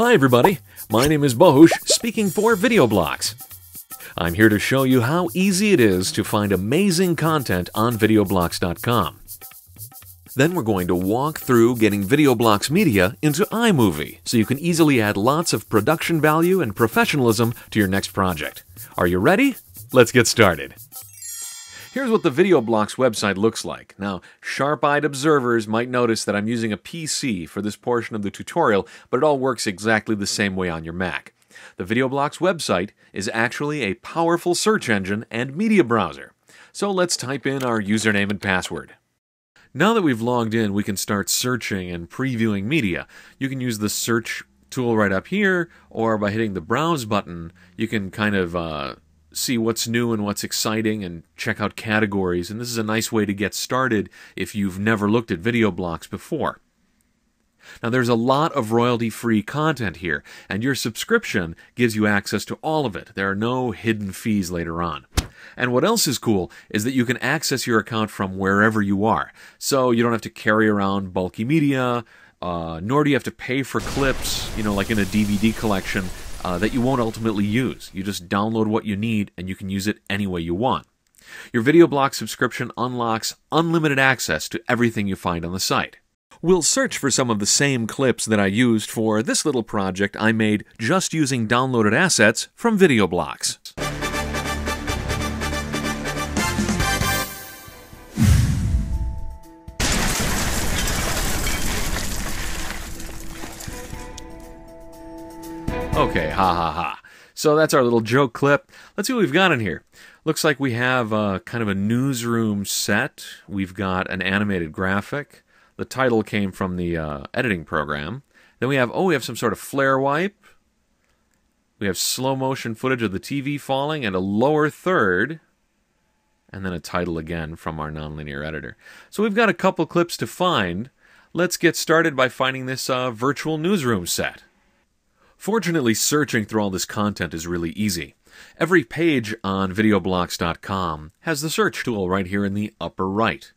Hi everybody, my name is Bohush, speaking for VideoBlocks. I'm here to show you how easy it is to find amazing content on videoblocks.com. Then we're going to walk through getting VideoBlocks media into iMovie so you can easily add lots of production value and professionalism to your next project. Are you ready? Let's get started. Here's what the VideoBlocks website looks like. Now, sharp-eyed observers might notice that I'm using a PC for this portion of the tutorial, but it all works exactly the same way on your Mac. The VideoBlocks website is actually a powerful search engine and media browser. So let's type in our username and password. Now that we've logged in, we can start searching and previewing media. You can use the search tool right up here, or by hitting the browse button, you can kind of uh, see what's new and what's exciting and check out categories. And this is a nice way to get started if you've never looked at VideoBlocks before. Now, there's a lot of royalty free content here, and your subscription gives you access to all of it. There are no hidden fees later on. And what else is cool is that you can access your account from wherever you are. So you don't have to carry around bulky media, uh, nor do you have to pay for clips, you know, like in a DVD collection uh, that you won't ultimately use. You just download what you need and you can use it any way you want. Your VideoBlock subscription unlocks unlimited access to everything you find on the site. We'll search for some of the same clips that I used for this little project I made just using downloaded assets from VideoBlocks. Okay, ha ha ha. So that's our little joke clip. Let's see what we've got in here. Looks like we have uh, kind of a newsroom set. We've got an animated graphic. The title came from the uh, editing program. Then we have, oh, we have some sort of flare wipe. We have slow motion footage of the TV falling and a lower third. And then a title again from our nonlinear editor. So we've got a couple clips to find. Let's get started by finding this uh, virtual newsroom set. Fortunately, searching through all this content is really easy. Every page on videoblocks.com has the search tool right here in the upper right.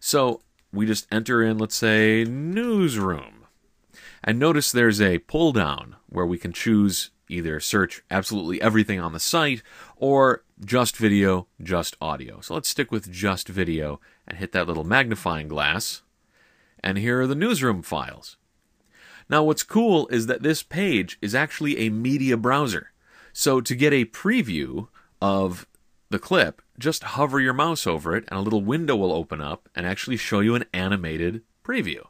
So we just enter in, let's say, newsroom. And notice there's a pull down where we can choose either search absolutely everything on the site or just video, just audio. So let's stick with just video and hit that little magnifying glass. And here are the newsroom files. Now, what's cool is that this page is actually a media browser. So to get a preview of the clip, just hover your mouse over it and a little window will open up and actually show you an animated preview.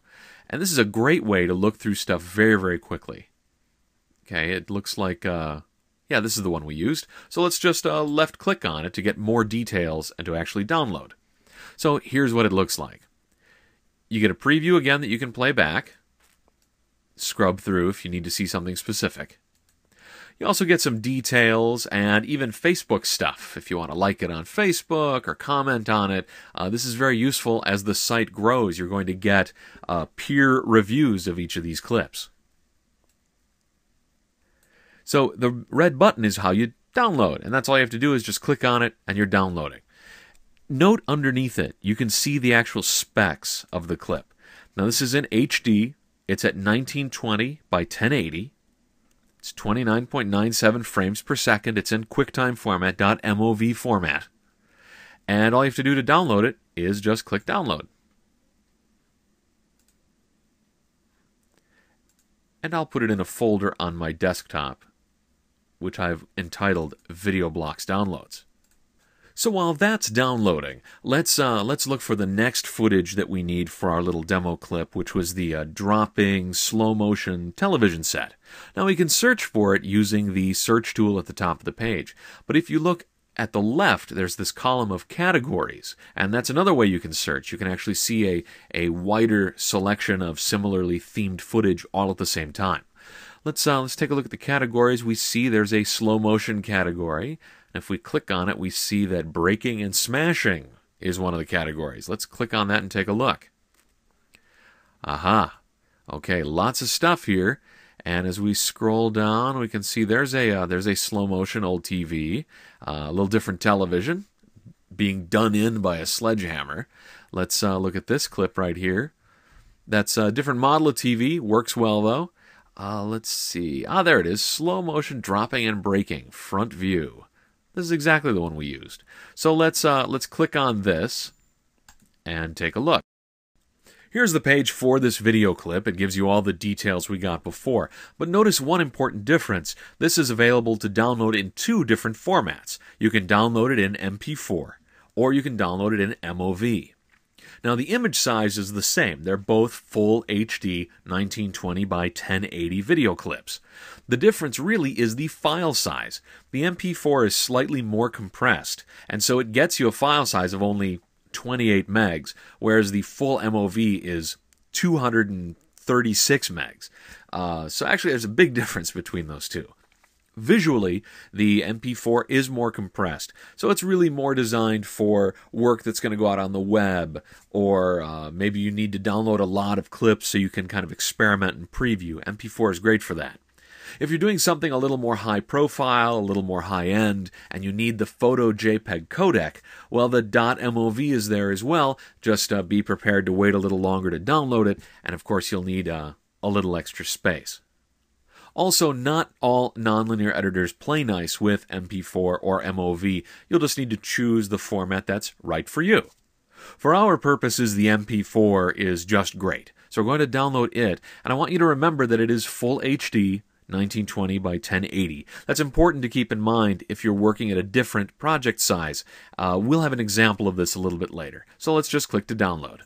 And this is a great way to look through stuff very, very quickly. Okay, it looks like, uh, yeah, this is the one we used. So let's just uh, left click on it to get more details and to actually download. So here's what it looks like. You get a preview again that you can play back scrub through if you need to see something specific. You also get some details and even Facebook stuff if you want to like it on Facebook or comment on it. Uh, this is very useful as the site grows. You're going to get uh, peer reviews of each of these clips. So the red button is how you download, and that's all you have to do is just click on it and you're downloading. Note underneath it, you can see the actual specs of the clip. Now this is in HD, it's at 1920 by 1080. It's 29.97 frames per second. It's in QuickTime format, .mov format. And all you have to do to download it is just click download. And I'll put it in a folder on my desktop, which I've entitled Video Blocks Downloads. So while that's downloading, let's uh, let's look for the next footage that we need for our little demo clip, which was the uh, dropping slow motion television set. Now we can search for it using the search tool at the top of the page. But if you look at the left, there's this column of categories, and that's another way you can search. You can actually see a, a wider selection of similarly themed footage all at the same time. Let's uh, let's take a look at the categories. We see there's a slow motion category. If we click on it, we see that breaking and smashing is one of the categories. Let's click on that and take a look. Aha. Okay, lots of stuff here. And as we scroll down, we can see there's a uh, there's a slow motion old TV, uh, a little different television, being done in by a sledgehammer. Let's uh, look at this clip right here. That's a different model of TV. Works well though. Uh, let's see. Ah, there it is. Slow motion dropping and breaking, front view. This is exactly the one we used. So let's uh, let's click on this and take a look. Here's the page for this video clip. It gives you all the details we got before. But notice one important difference. This is available to download in two different formats. You can download it in MP4 or you can download it in MOV. Now the image size is the same. They're both full HD 1920 by 1080 video clips. The difference really is the file size. The MP4 is slightly more compressed, and so it gets you a file size of only 28 megs, whereas the full MOV is 236 megs. Uh, so actually, there's a big difference between those two. Visually, the MP4 is more compressed, so it's really more designed for work that's going to go out on the web, or uh, maybe you need to download a lot of clips so you can kind of experiment and preview. MP4 is great for that. If you're doing something a little more high profile, a little more high end, and you need the photo JPEG codec, well, the .mov is there as well. Just uh, be prepared to wait a little longer to download it, and of course, you'll need uh, a little extra space. Also, not all nonlinear editors play nice with MP4 or MOV. You'll just need to choose the format that's right for you. For our purposes, the MP4 is just great. So we're going to download it, and I want you to remember that it is full HD, 1920 by 1080. That's important to keep in mind if you're working at a different project size. Uh, we'll have an example of this a little bit later. So let's just click to download.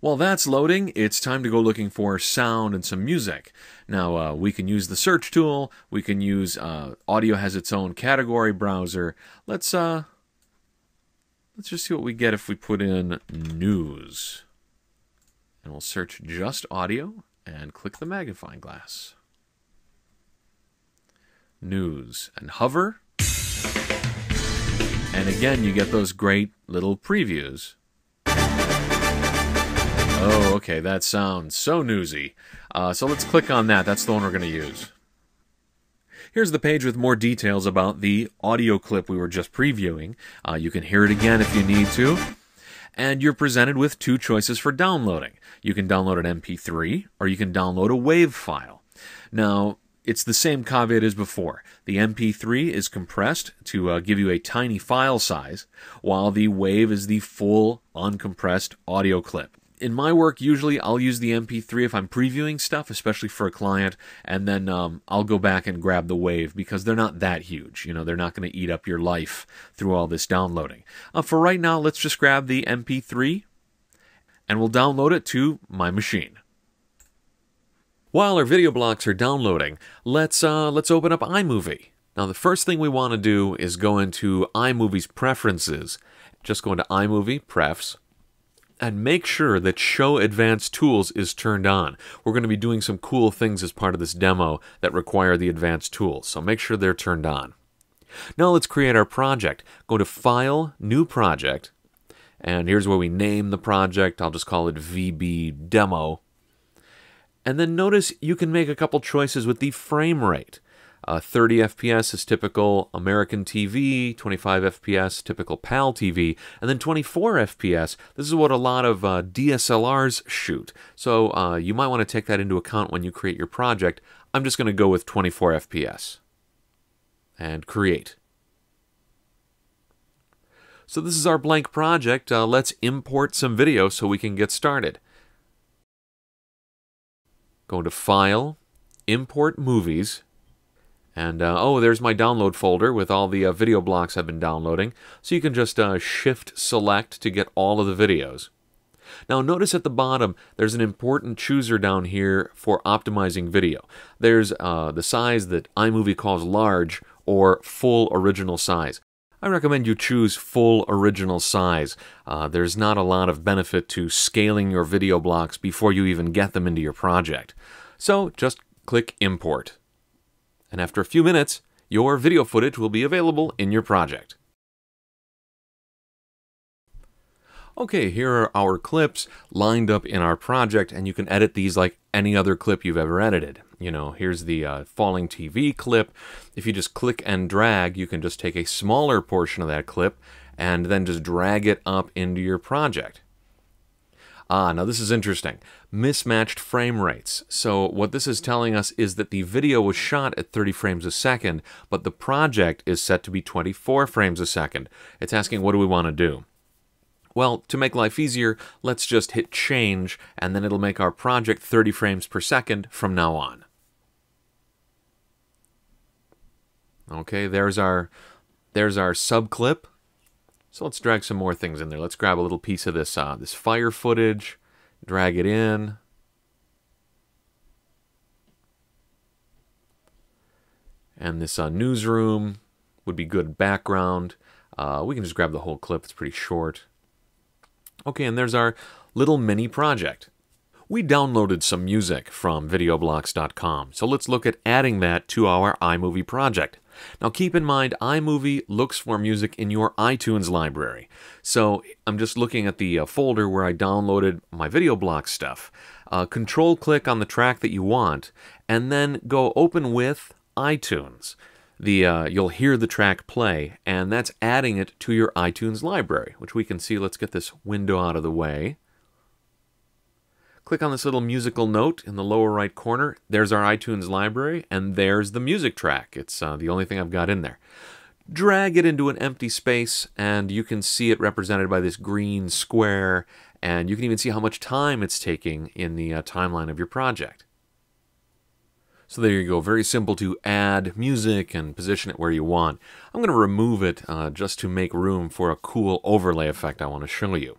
While that's loading, it's time to go looking for sound and some music. Now, uh, we can use the search tool. We can use uh, audio has its own category browser. Let's uh, Let's just see what we get if we put in news. And we'll search just audio and click the magnifying glass. News and hover. And again, you get those great little previews. Oh, okay, that sounds so newsy. Uh, so let's click on that. That's the one we're going to use. Here's the page with more details about the audio clip we were just previewing. Uh, you can hear it again if you need to. And you're presented with two choices for downloading. You can download an MP3 or you can download a WAV file. Now, it's the same caveat as before. The MP3 is compressed to uh, give you a tiny file size, while the WAV is the full uncompressed audio clip in my work, usually I'll use the MP3 if I'm previewing stuff, especially for a client, and then um, I'll go back and grab the Wave because they're not that huge. You know, they're not going to eat up your life through all this downloading. Uh, for right now, let's just grab the MP3 and we'll download it to my machine. While our video blocks are downloading, let's uh, let's open up iMovie. Now, the first thing we want to do is go into iMovie's preferences. Just go into iMovie, Prefs, and make sure that Show Advanced Tools is turned on. We're going to be doing some cool things as part of this demo that require the advanced tools, so make sure they're turned on. Now let's create our project. Go to File, New Project, and here's where we name the project. I'll just call it VB Demo. And then notice you can make a couple choices with the frame rate. Uh, 30 FPS is typical American TV, 25 FPS typical PAL TV, and then 24 FPS. This is what a lot of uh, DSLRs shoot. So uh, you might want to take that into account when you create your project. I'm just going to go with 24 FPS and create. So this is our blank project. Uh, let's import some video so we can get started. Go to File, Import Movies, and uh, oh, there's my download folder with all the uh, video blocks I've been downloading. So you can just uh, shift select to get all of the videos. Now notice at the bottom there's an important chooser down here for optimizing video. There's uh, the size that iMovie calls large or full original size. I recommend you choose full original size. Uh, there's not a lot of benefit to scaling your video blocks before you even get them into your project. So just click import and after a few minutes, your video footage will be available in your project. Okay, here are our clips lined up in our project, and you can edit these like any other clip you've ever edited. you know, here's the uh, falling TV clip. If you just click and drag, you can just take a smaller portion of that clip and then just drag it up into your project. Ah, now this is interesting. Mismatched frame rates. So what this is telling us is that the video was shot at 30 frames a second, but the project is set to be 24 frames a second. It's asking what do we want to do? Well, to make life easier, let's just hit change, and then it'll make our project 30 frames per second from now on. Okay, there's our there's our sub clip. So let's drag some more things in there. Let's grab a little piece of this uh, this fire footage, drag it in. And this uh, newsroom would be good background. Uh, we can just grab the whole clip. It's pretty short. Okay, and there's our little mini project. We downloaded some music from videoblocks.com, so let's look at adding that to our iMovie project. Now keep in mind, iMovie looks for music in your iTunes library. So I'm just looking at the uh, folder where I downloaded my VideoBlocks stuff. Uh, control click on the track that you want, and then go open with iTunes the uh, you'll hear the track play, and that's adding it to your iTunes library, which we can see. Let's get this window out of the way. Click on this little musical note in the lower right corner. There's our iTunes library, and there's the music track. It's uh, the only thing I've got in there. Drag it into an empty space, and you can see it represented by this green square, and you can even see how much time it's taking in the uh, timeline of your project. So there you go, very simple to add music and position it where you want. I'm going to remove it uh, just to make room for a cool overlay effect I want to show you.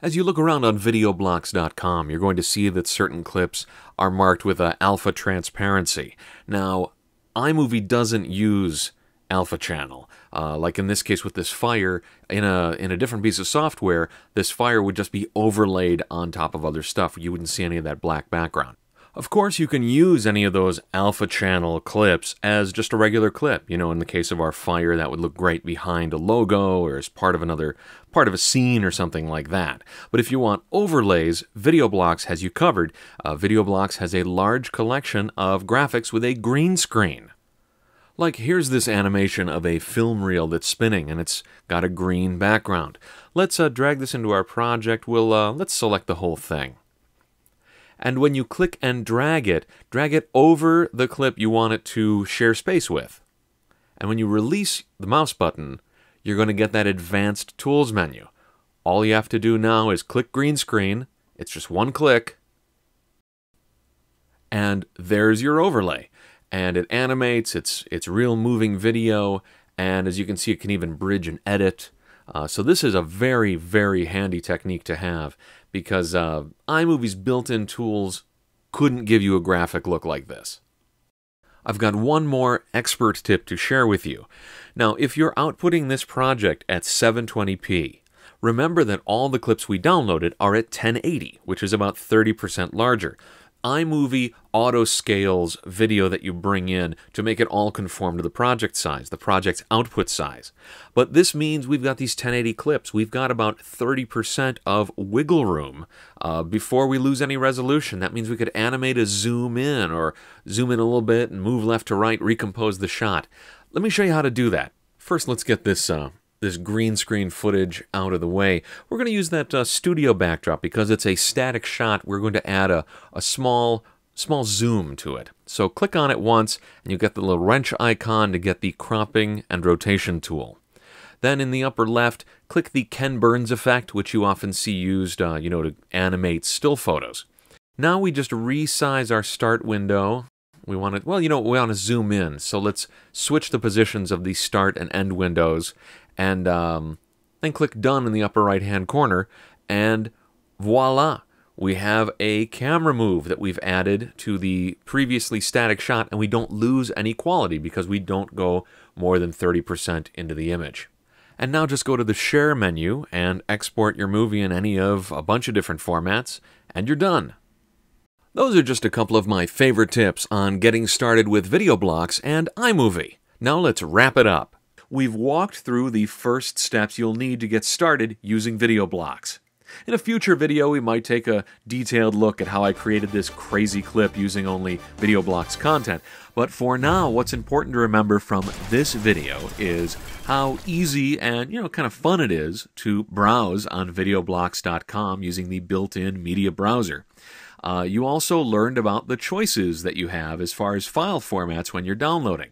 As you look around on videoblocks.com, you're going to see that certain clips are marked with a alpha transparency. Now, iMovie doesn't use alpha channel. Uh, like in this case with this fire, in a in a different piece of software, this fire would just be overlaid on top of other stuff. You wouldn't see any of that black background. Of course, you can use any of those alpha channel clips as just a regular clip. You know, in the case of our fire, that would look great behind a logo or as part of another part of a scene or something like that. But if you want overlays, VideoBlocks has you covered. Uh, VideoBlocks has a large collection of graphics with a green screen. Like here's this animation of a film reel that's spinning and it's got a green background. Let's uh, drag this into our project. We'll uh, let's select the whole thing and when you click and drag it, drag it over the clip you want it to share space with. And when you release the mouse button, you're going to get that advanced tools menu. All you have to do now is click green screen. It's just one click. And there's your overlay. And it animates, it's, it's real moving video, and as you can see, it can even bridge and edit. Uh, so this is a very, very handy technique to have because uh, iMovie's built-in tools couldn't give you a graphic look like this. I've got one more expert tip to share with you. Now, if you're outputting this project at 720p, remember that all the clips we downloaded are at 1080, which is about 30% larger iMovie auto scales video that you bring in to make it all conform to the project size, the project's output size. But this means we've got these 1080 clips. We've got about 30% of wiggle room uh, before we lose any resolution. That means we could animate a zoom in or zoom in a little bit and move left to right, recompose the shot. Let me show you how to do that. First, let's get this uh, this green screen footage out of the way. We're going to use that uh, studio backdrop because it's a static shot. We're going to add a, a small small zoom to it. So click on it once and you get the little wrench icon to get the cropping and rotation tool. Then in the upper left, click the Ken Burns effect, which you often see used, uh, you know, to animate still photos. Now we just resize our start window. We want to, well, you know, we want to zoom in. So let's switch the positions of the start and end windows and um, then click done in the upper right hand corner and voila we have a camera move that we've added to the previously static shot and we don't lose any quality because we don't go more than 30% into the image. And now just go to the share menu and export your movie in any of a bunch of different formats and you're done. Those are just a couple of my favorite tips on getting started with VideoBlocks and iMovie. Now let's wrap it up we've walked through the first steps you'll need to get started using VideoBlocks. In a future video, we might take a detailed look at how I created this crazy clip using only VideoBlocks content. But for now, what's important to remember from this video is how easy and, you know, kind of fun it is to browse on videoblocks.com using the built-in media browser. Uh, you also learned about the choices that you have as far as file formats when you're downloading.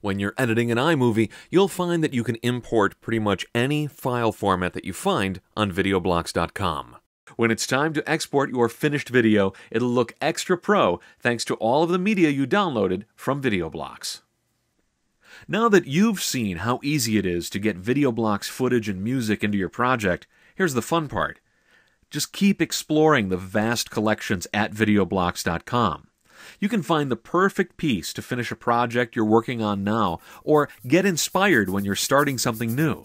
When you're editing an iMovie, you'll find that you can import pretty much any file format that you find on videoblocks.com. When it's time to export your finished video, it'll look extra pro thanks to all of the media you downloaded from VideoBlocks. Now that you've seen how easy it is to get VideoBlocks footage and music into your project, here's the fun part. Just keep exploring the vast collections at videoblocks.com. You can find the perfect piece to finish a project you're working on now, or get inspired when you're starting something new.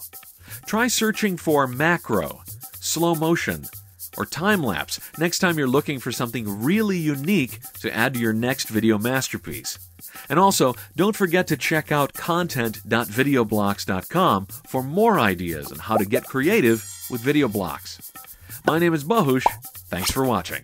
Try searching for macro, slow motion, or time lapse next time you're looking for something really unique to add to your next video masterpiece. And also, don't forget to check out content.videoblocks.com for more ideas on how to get creative with video blocks. My name is Bahush. Thanks for watching.